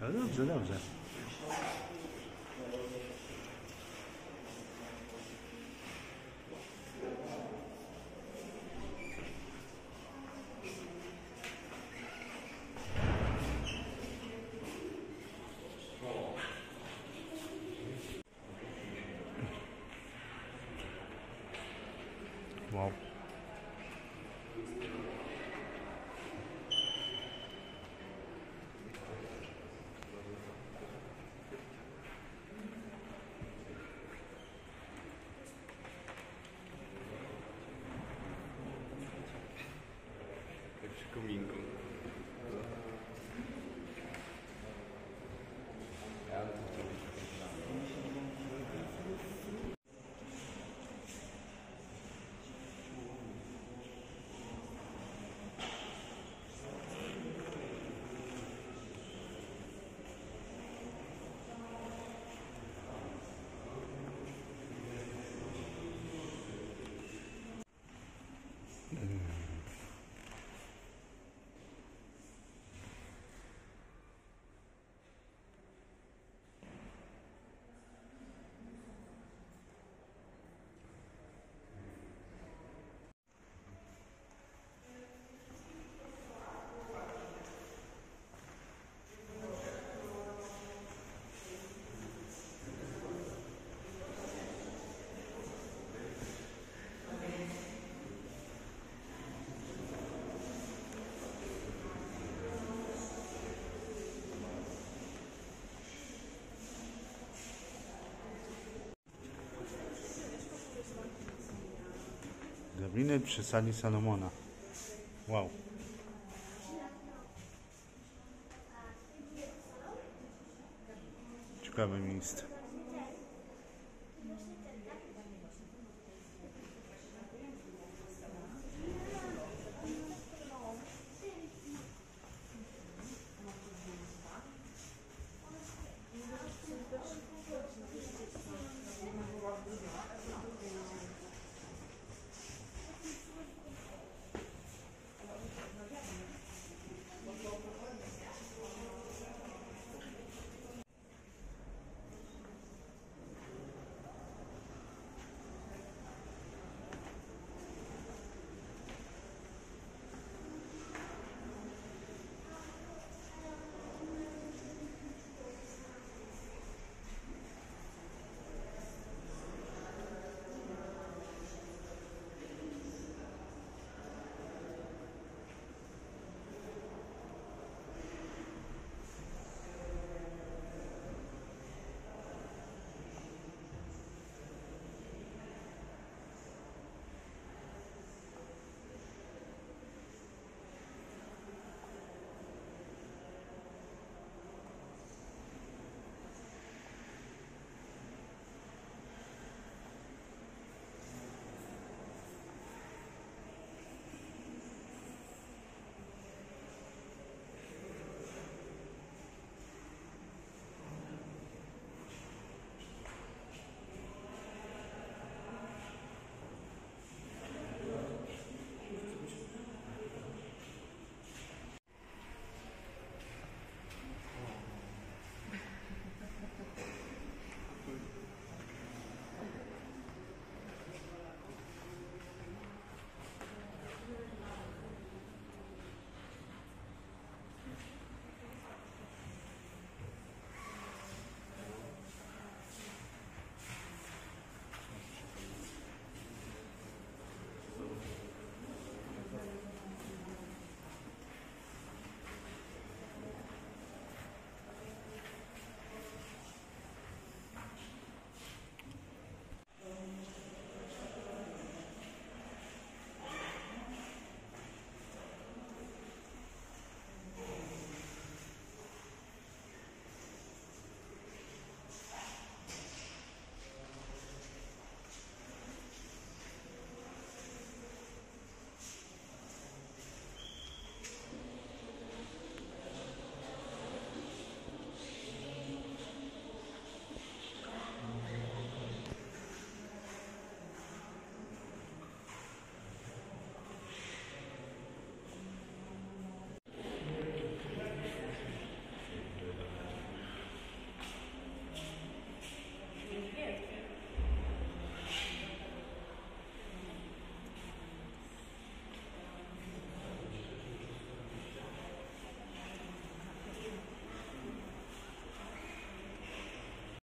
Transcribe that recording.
Ale dobrze, dobrze. Wow. 公民公 Gabinet przy sali Salomona. Wow. Ciekawe miejsce.